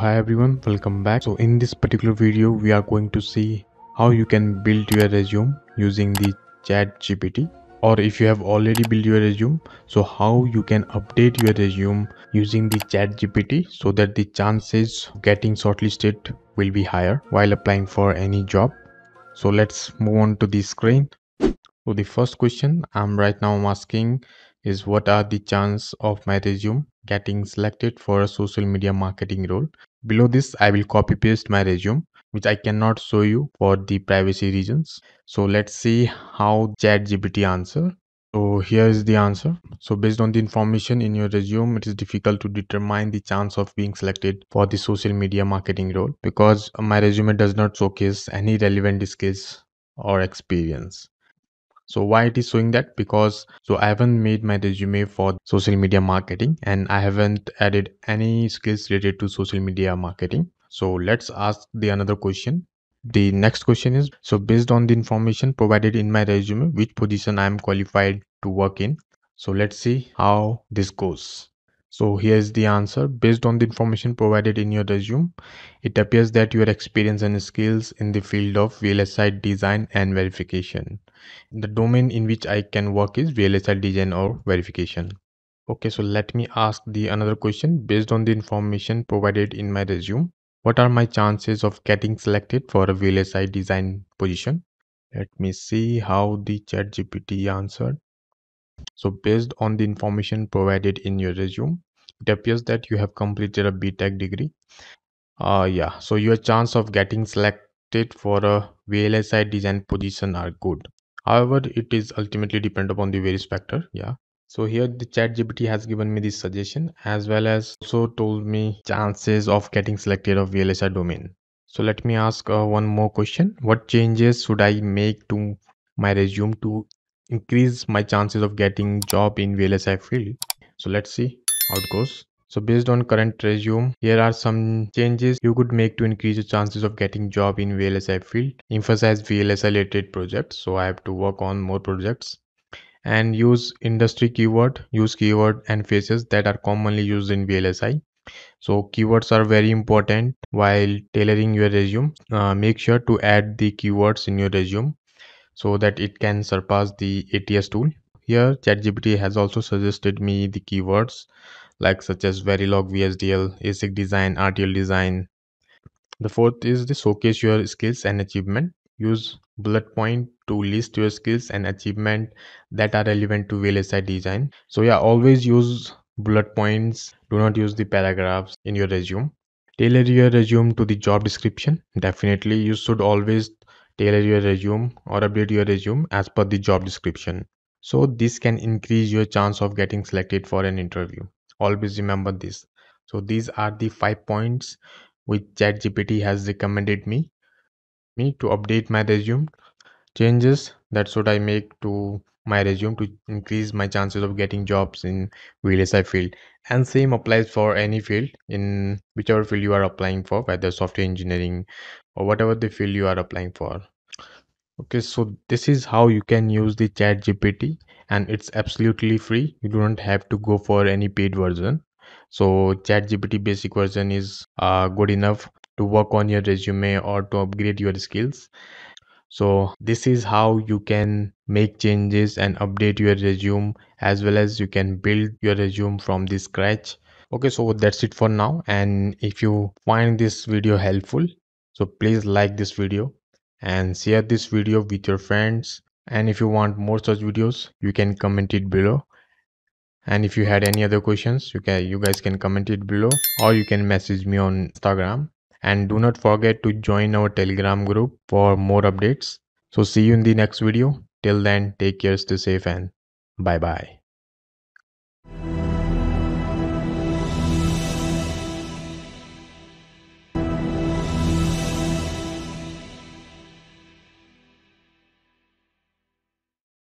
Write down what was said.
hi everyone welcome back. So in this particular video we are going to see how you can build your resume using the chat gpt or if you have already built your resume so how you can update your resume using the chat gpt so that the chances of getting shortlisted will be higher while applying for any job. So let's move on to the screen. So the first question i'm right now asking is what are the chance of my resume getting selected for a social media marketing role below this i will copy paste my resume which i cannot show you for the privacy reasons. So let's see how chat gpt answer. So here is the answer. So based on the information in your resume it is difficult to determine the chance of being selected for the social media marketing role because my resume does not showcase any relevant skills or experience so why it is showing that? Because so i haven't made my resume for social media marketing and i haven't added any skills related to social media marketing. So let's ask the another question. The next question is so based on the information provided in my resume which position i am qualified to work in? So let's see how this goes so here's the answer. Based on the information provided in your resume, it appears that your experience and skills in the field of VLSI design and verification. The domain in which I can work is VLSI design or verification. Okay, so let me ask the another question. Based on the information provided in my resume, what are my chances of getting selected for a VLSI design position? Let me see how the chat GPT answered. So based on the information provided in your resume, it appears that you have completed a BTech degree. Uh, yeah, so your chance of getting selected for a VLSI design position are good. However, it is ultimately depend upon the various factor. Yeah. So here the chat GPT has given me this suggestion as well as also told me chances of getting selected of VLSI domain. So let me ask uh, one more question. What changes should I make to my resume to increase my chances of getting job in VLSI field. So let's see how it goes. So based on current resume, here are some changes you could make to increase your chances of getting job in VLSI field. Emphasize VLSI related projects. So I have to work on more projects and use industry keyword, use keyword and phrases that are commonly used in VLSI. So keywords are very important while tailoring your resume. Uh, make sure to add the keywords in your resume so that it can surpass the ATS tool. Here ChatGPT has also suggested me the keywords like such as Verilog VHDL, ASIC design, RTL design. The fourth is the showcase your skills and achievement. Use bullet point to list your skills and achievement that are relevant to VLSI design. So yeah, always use bullet points. Do not use the paragraphs in your resume. Tailor your resume to the job description. Definitely you should always tailor your resume or update your resume as per the job description. So this can increase your chance of getting selected for an interview. Always remember this. So these are the five points which ChatGPT has recommended me me to update my resume. Changes that should I make to my resume to increase my chances of getting jobs in VLSI field. And same applies for any field in whichever field you are applying for, whether software engineering or whatever the field you are applying for okay so this is how you can use the chat gpt and it's absolutely free. You don't have to go for any paid version. So chat gpt basic version is uh, good enough to work on your resume or to upgrade your skills. So this is how you can make changes and update your resume as well as you can build your resume from the scratch. Okay so that's it for now. And if you find this video helpful so please like this video and share this video with your friends. And if you want more such videos you can comment it below. And if you had any other questions you can you guys can comment it below or you can message me on instagram. And do not forget to join our telegram group for more updates. So see you in the next video. Till then take care stay safe and bye bye